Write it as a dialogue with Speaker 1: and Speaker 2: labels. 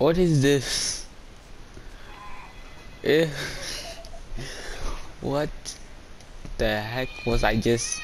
Speaker 1: What is this? Eh? What the heck was I just